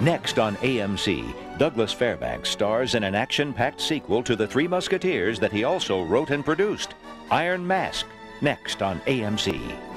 Next on AMC, Douglas Fairbanks stars in an action packed sequel to The Three Musketeers that he also wrote and produced Iron Mask. Next on AMC.